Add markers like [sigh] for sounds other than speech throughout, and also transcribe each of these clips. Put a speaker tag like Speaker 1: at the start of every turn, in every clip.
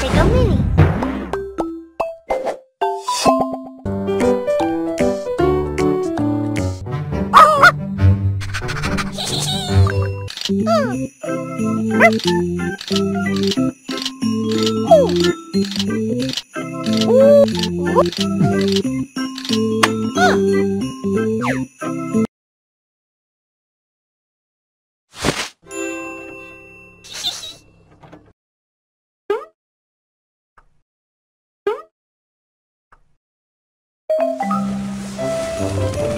Speaker 1: Sago Mini. Música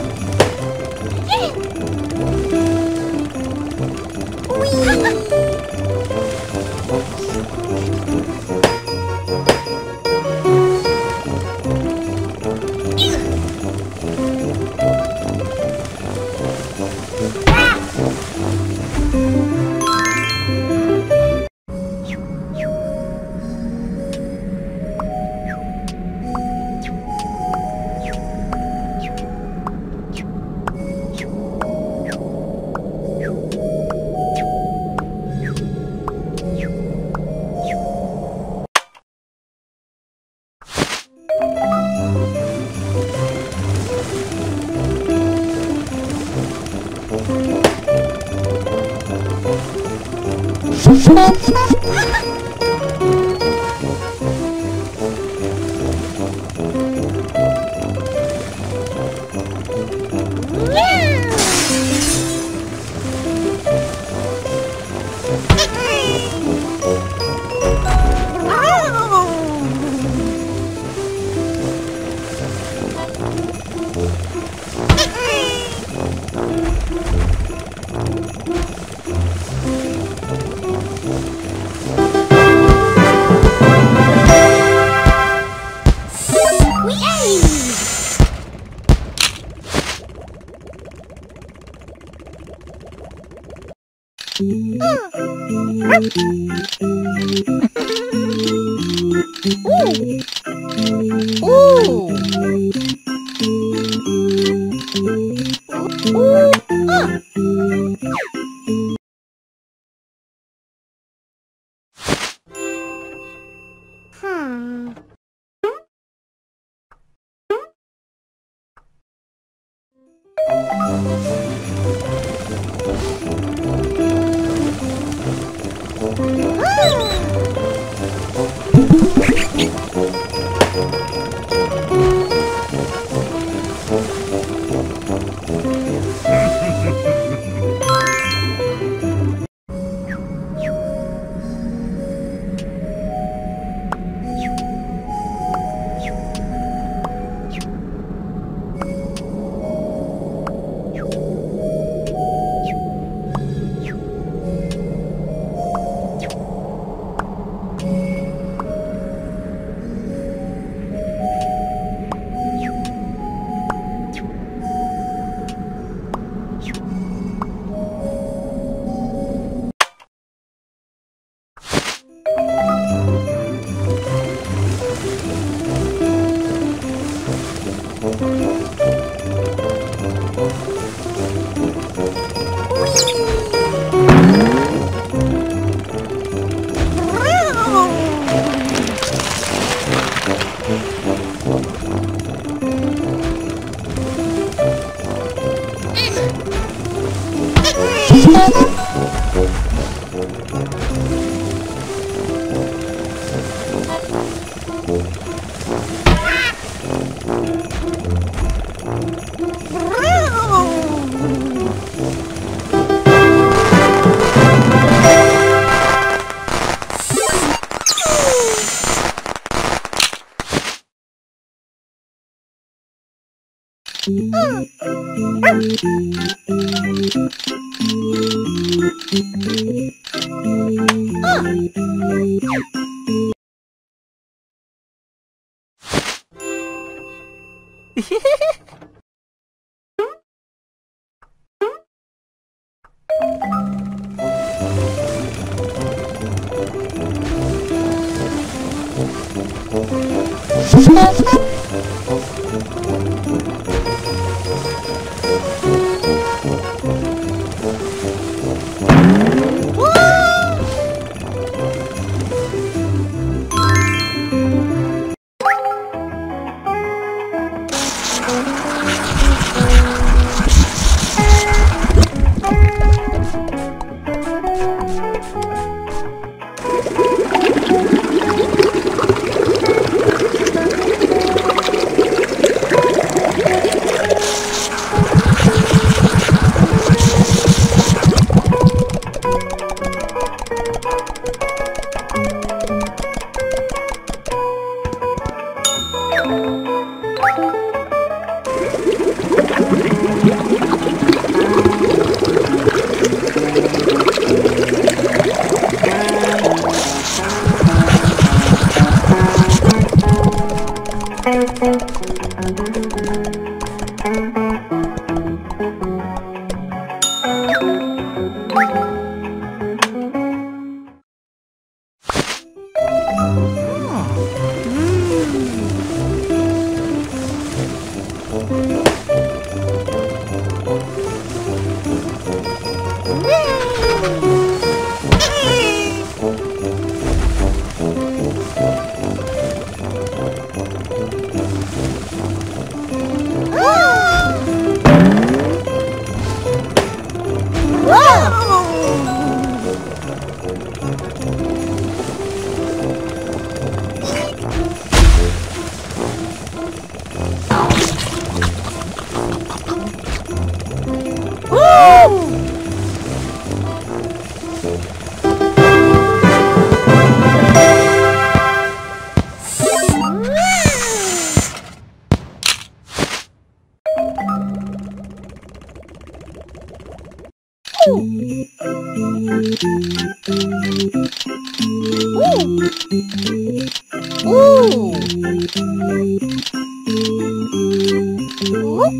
Speaker 1: 呜，呜，呜，呜。うん。Oh, Hehehe 嗯。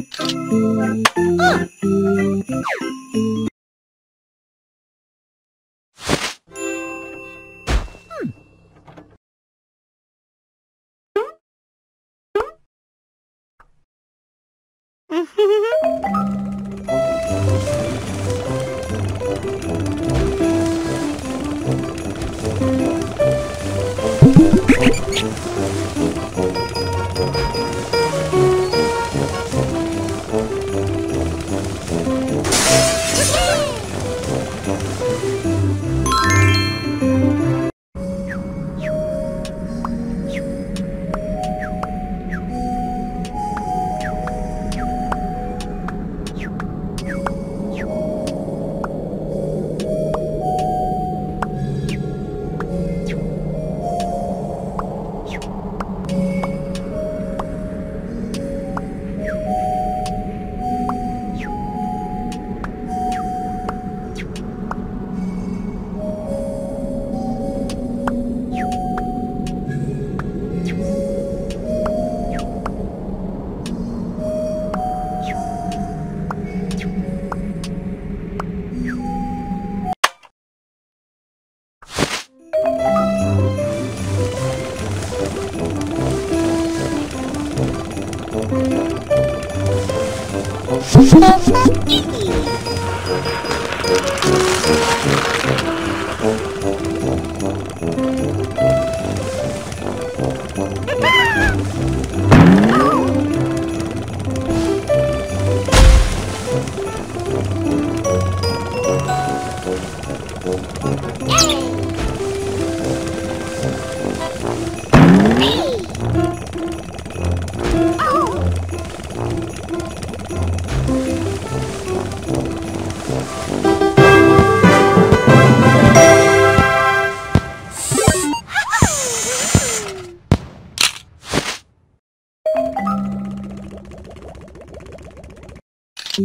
Speaker 1: Ha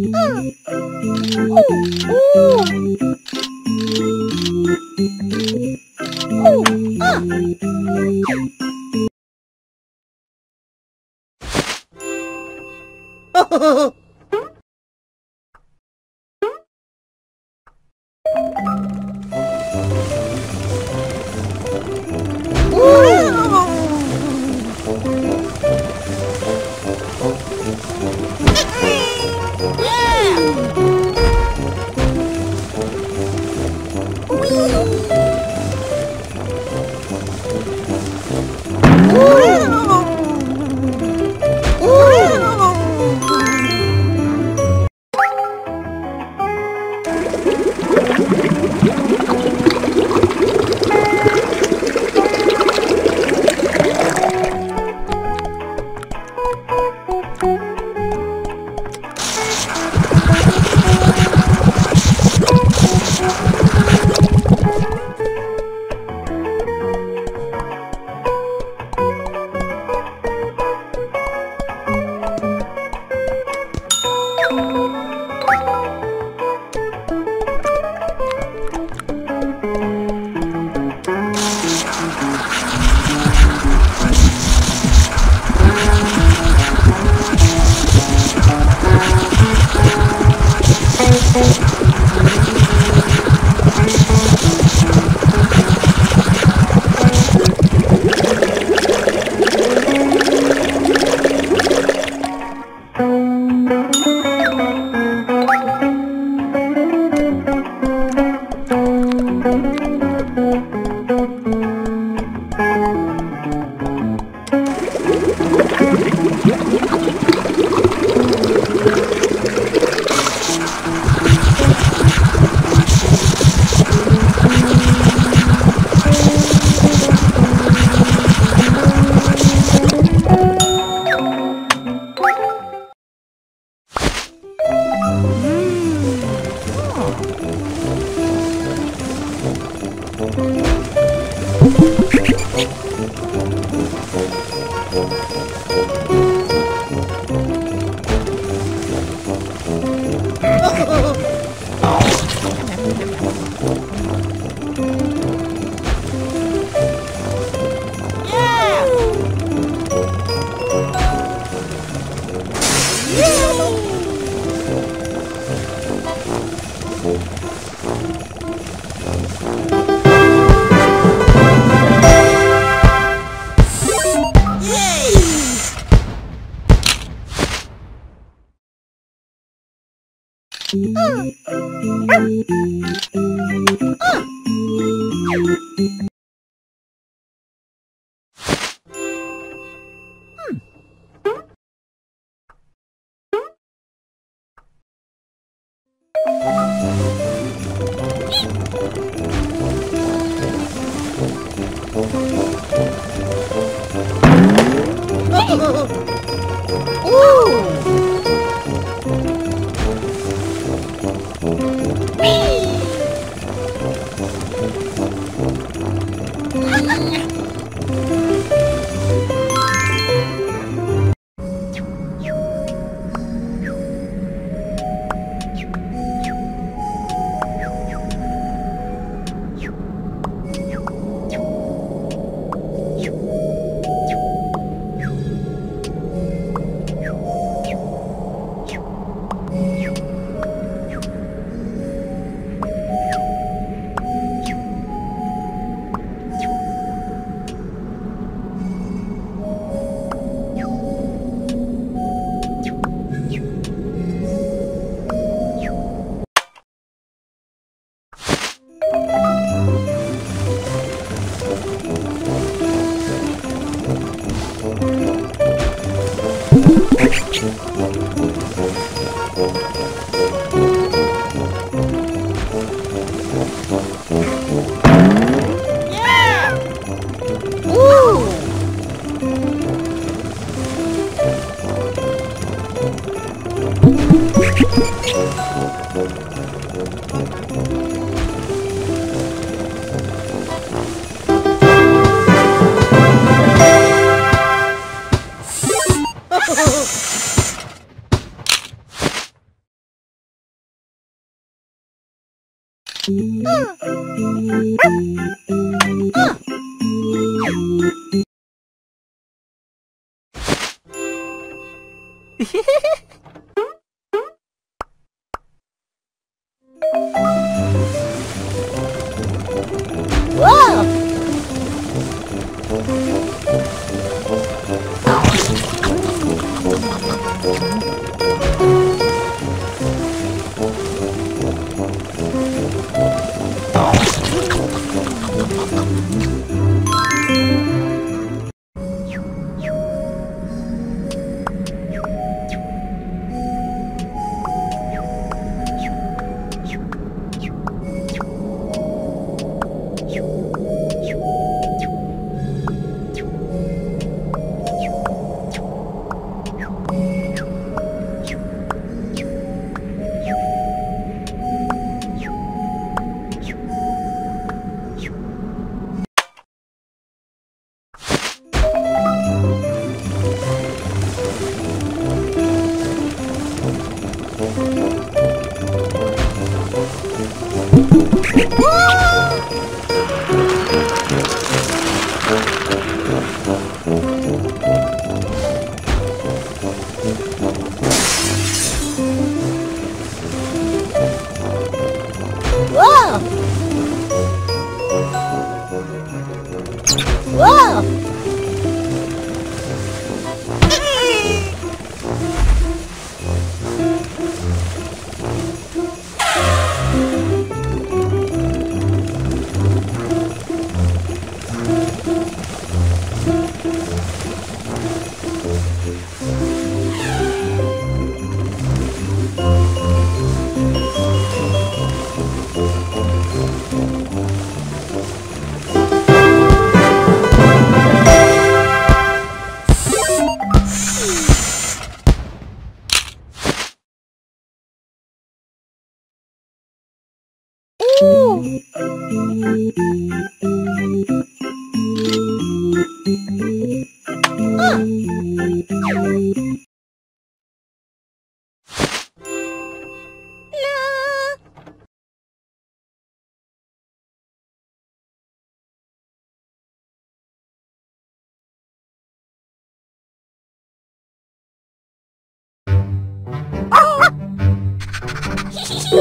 Speaker 1: ha ha! Thank you. Ooh! Woo! [laughs]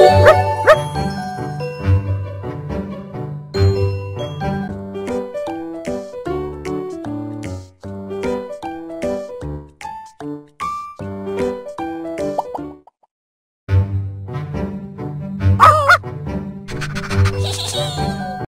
Speaker 1: Hup!